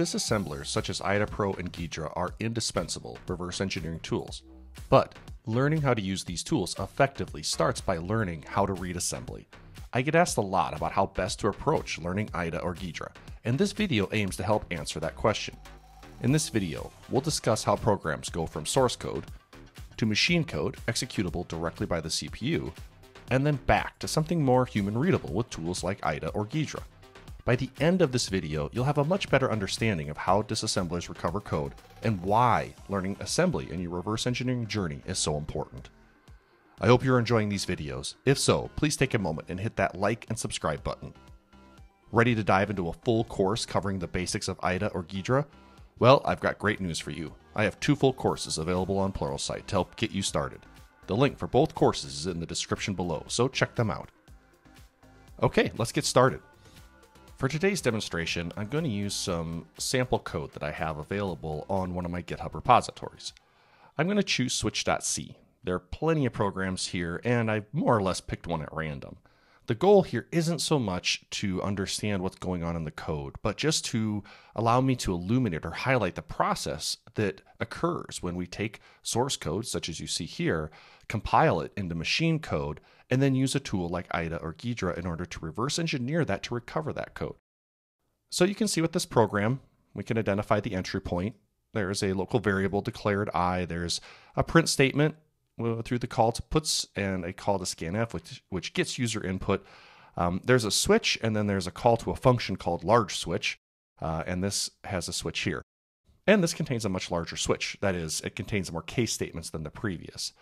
Disassemblers such as IDA Pro and Ghidra are indispensable reverse engineering tools. But learning how to use these tools effectively starts by learning how to read assembly. I get asked a lot about how best to approach learning IDA or Ghidra, and this video aims to help answer that question. In this video, we'll discuss how programs go from source code to machine code executable directly by the CPU, and then back to something more human readable with tools like IDA or Ghidra. By the end of this video, you'll have a much better understanding of how disassemblers recover code and why learning assembly in your reverse engineering journey is so important. I hope you're enjoying these videos. If so, please take a moment and hit that like and subscribe button. Ready to dive into a full course covering the basics of IDA or Ghidra? Well, I've got great news for you. I have two full courses available on Pluralsight to help get you started. The link for both courses is in the description below, so check them out. Okay, let's get started. For today's demonstration, I'm going to use some sample code that I have available on one of my GitHub repositories. I'm going to choose switch.c. There are plenty of programs here, and I've more or less picked one at random. The goal here isn't so much to understand what's going on in the code, but just to allow me to illuminate or highlight the process that occurs when we take source code, such as you see here, compile it into machine code, and then use a tool like IDA or Ghidra in order to reverse engineer that to recover that code. So you can see with this program, we can identify the entry point. There's a local variable declared i. There's a print statement through the call to puts and a call to scanf, which, which gets user input. Um, there's a switch, and then there's a call to a function called large switch, uh, and this has a switch here. And this contains a much larger switch. That is, it contains more case statements than the previous.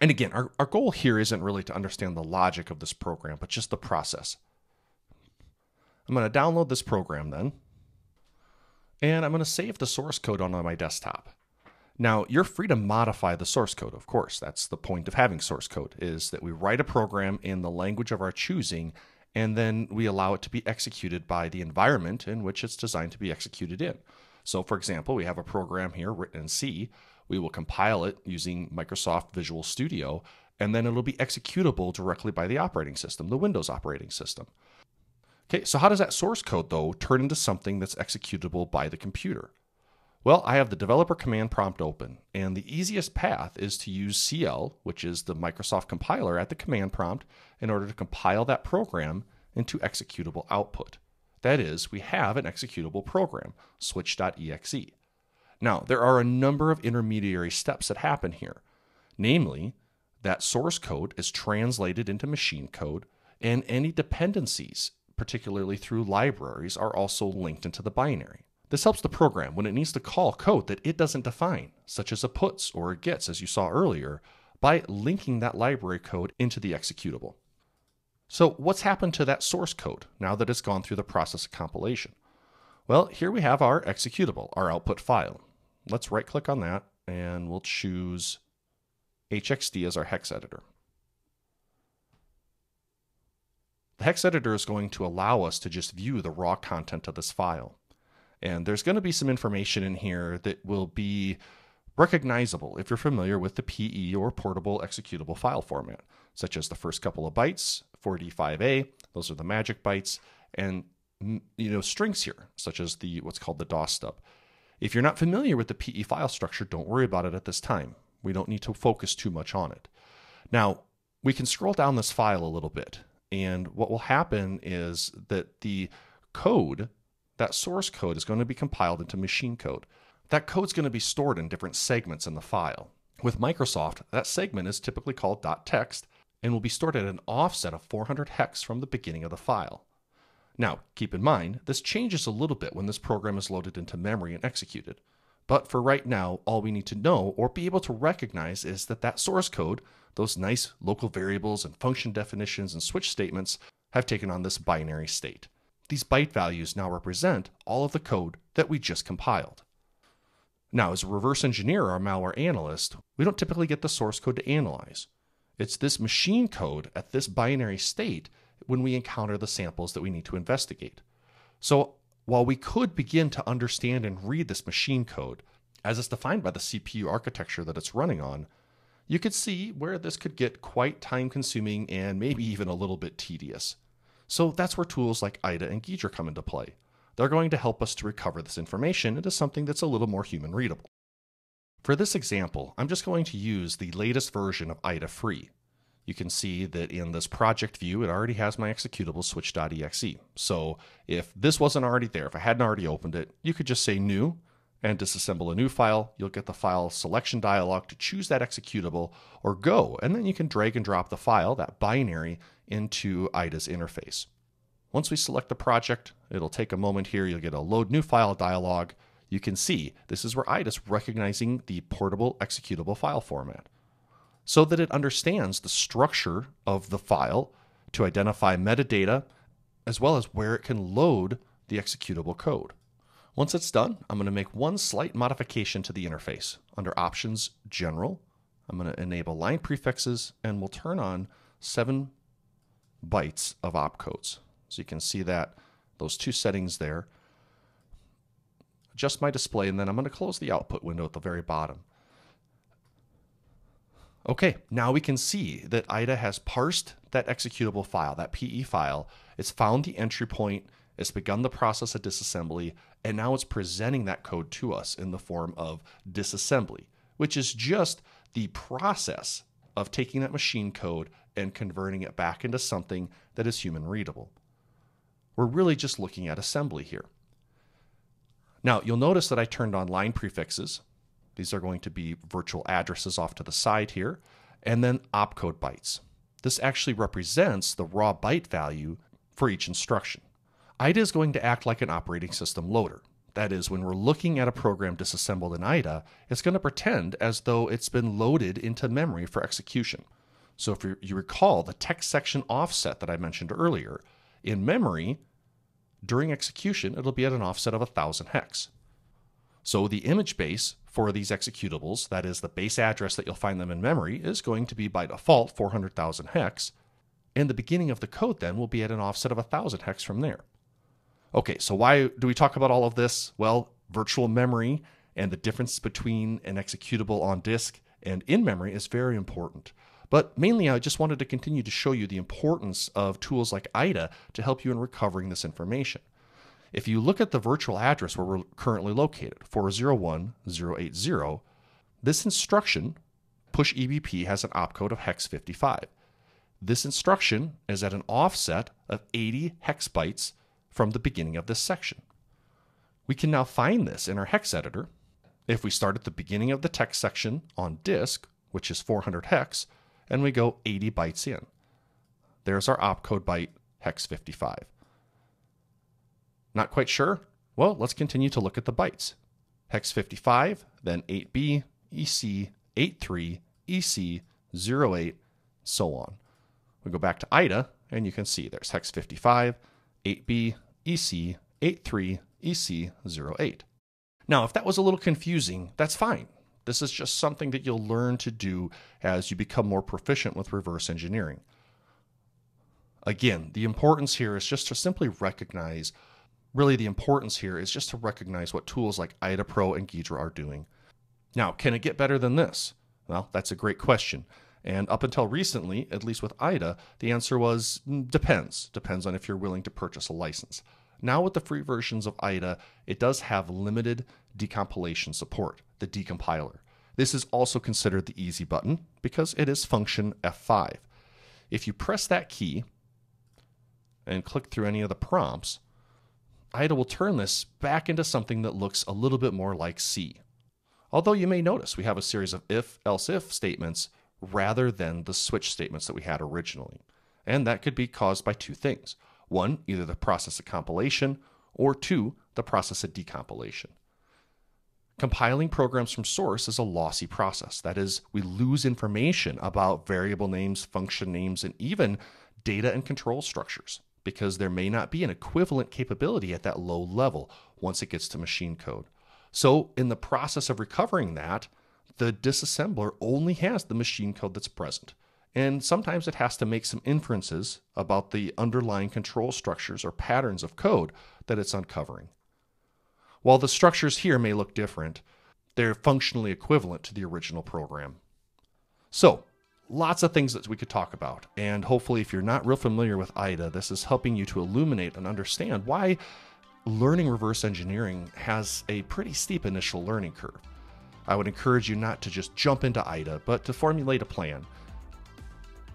And again, our, our goal here isn't really to understand the logic of this program, but just the process. I'm going to download this program then, and I'm going to save the source code on my desktop. Now, you're free to modify the source code, of course. That's the point of having source code, is that we write a program in the language of our choosing, and then we allow it to be executed by the environment in which it's designed to be executed in. So, for example, we have a program here written in C we will compile it using Microsoft Visual Studio, and then it'll be executable directly by the operating system, the Windows operating system. Okay, so how does that source code, though, turn into something that's executable by the computer? Well, I have the developer command prompt open, and the easiest path is to use CL, which is the Microsoft compiler, at the command prompt in order to compile that program into executable output. That is, we have an executable program, switch.exe. Now, there are a number of intermediary steps that happen here. Namely, that source code is translated into machine code, and any dependencies, particularly through libraries, are also linked into the binary. This helps the program when it needs to call code that it doesn't define, such as a puts or a gets, as you saw earlier, by linking that library code into the executable. So, what's happened to that source code now that it's gone through the process of compilation? Well, here we have our executable, our output file let's right click on that and we'll choose HXD as our hex editor. The hex editor is going to allow us to just view the raw content of this file. And there's going to be some information in here that will be recognizable if you're familiar with the PE or portable executable file format, such as the first couple of bytes, 4D5A, those are the magic bytes, and mm, you know strings here, such as the what's called the DOS stub. If you're not familiar with the PE file structure, don't worry about it at this time. We don't need to focus too much on it. Now, we can scroll down this file a little bit, and what will happen is that the code, that source code, is going to be compiled into machine code. That code is going to be stored in different segments in the file. With Microsoft, that segment is typically called .text and will be stored at an offset of 400 hex from the beginning of the file. Now, keep in mind, this changes a little bit when this program is loaded into memory and executed. But for right now, all we need to know or be able to recognize is that that source code, those nice local variables and function definitions and switch statements, have taken on this binary state. These byte values now represent all of the code that we just compiled. Now, as a reverse engineer or malware analyst, we don't typically get the source code to analyze. It's this machine code at this binary state when we encounter the samples that we need to investigate. So while we could begin to understand and read this machine code, as it's defined by the CPU architecture that it's running on, you could see where this could get quite time consuming and maybe even a little bit tedious. So that's where tools like IDA and Ghidra come into play. they're going to help us to recover this information into something that's a little more human readable. For this example, I'm just going to use the latest version of IDA Free. You can see that in this project view, it already has my executable switch.exe. So if this wasn't already there, if I hadn't already opened it, you could just say new and disassemble a new file. You'll get the file selection dialog to choose that executable or go, and then you can drag and drop the file, that binary, into IDA's interface. Once we select the project, it'll take a moment here. You'll get a load new file dialog. You can see this is where IDA's recognizing the portable executable file format so that it understands the structure of the file to identify metadata as well as where it can load the executable code. Once it's done, I'm going to make one slight modification to the interface. Under Options General, I'm going to enable line prefixes and we'll turn on 7 bytes of opcodes. So you can see that those two settings there. Adjust my display and then I'm going to close the output window at the very bottom. Okay, now we can see that IDA has parsed that executable file, that PE file. It's found the entry point, it's begun the process of disassembly, and now it's presenting that code to us in the form of disassembly, which is just the process of taking that machine code and converting it back into something that is human readable. We're really just looking at assembly here. Now, you'll notice that I turned on line prefixes these are going to be virtual addresses off to the side here, and then opcode bytes. This actually represents the raw byte value for each instruction. IDA is going to act like an operating system loader. That is, when we're looking at a program disassembled in IDA, it's going to pretend as though it's been loaded into memory for execution. So if you recall the text section offset that I mentioned earlier, in memory, during execution, it'll be at an offset of 1000 hex. So the image base for these executables, that is the base address that you'll find them in memory, is going to be by default 400,000 hex. And the beginning of the code then will be at an offset of 1,000 hex from there. Okay, so why do we talk about all of this? Well, virtual memory and the difference between an executable on disk and in memory is very important. But mainly, I just wanted to continue to show you the importance of tools like IDA to help you in recovering this information. If you look at the virtual address where we're currently located, 401.080, this instruction, push EBP, has an opcode of hex 55. This instruction is at an offset of 80 hex bytes from the beginning of this section. We can now find this in our hex editor. If we start at the beginning of the text section on disk, which is 400 hex, and we go 80 bytes in. There's our opcode byte hex 55. Not quite sure? Well, let's continue to look at the bytes. Hex 55, then 8B, EC, 83, EC, 08, so on. We go back to IDA, and you can see there's hex 55, 8B, EC, 83, EC, 08. Now, if that was a little confusing, that's fine. This is just something that you'll learn to do as you become more proficient with reverse engineering. Again, the importance here is just to simply recognize really the importance here is just to recognize what tools like IDA Pro and Ghidra are doing. Now, can it get better than this? Well, that's a great question. And up until recently, at least with IDA, the answer was mm, depends. Depends on if you're willing to purchase a license. Now, with the free versions of IDA, it does have limited decompilation support, the decompiler. This is also considered the easy button because it is function F5. If you press that key and click through any of the prompts, IDA will turn this back into something that looks a little bit more like C. Although you may notice we have a series of if, else if statements rather than the switch statements that we had originally. And that could be caused by two things. One, either the process of compilation, or two, the process of decompilation. Compiling programs from source is a lossy process. That is, we lose information about variable names, function names, and even data and control structures because there may not be an equivalent capability at that low level once it gets to machine code. So, in the process of recovering that, the disassembler only has the machine code that's present. And sometimes it has to make some inferences about the underlying control structures or patterns of code that it's uncovering. While the structures here may look different, they're functionally equivalent to the original program. So, lots of things that we could talk about. And hopefully, if you're not real familiar with IDA, this is helping you to illuminate and understand why learning reverse engineering has a pretty steep initial learning curve. I would encourage you not to just jump into IDA, but to formulate a plan.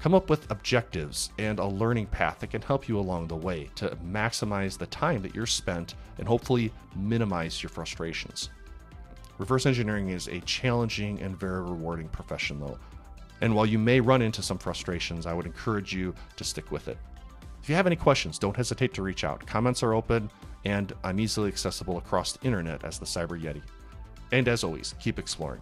Come up with objectives and a learning path that can help you along the way to maximize the time that you're spent and hopefully minimize your frustrations. Reverse engineering is a challenging and very rewarding profession, though. And while you may run into some frustrations, I would encourage you to stick with it. If you have any questions, don't hesitate to reach out. Comments are open, and I'm easily accessible across the internet as the Cyber Yeti. And as always, keep exploring.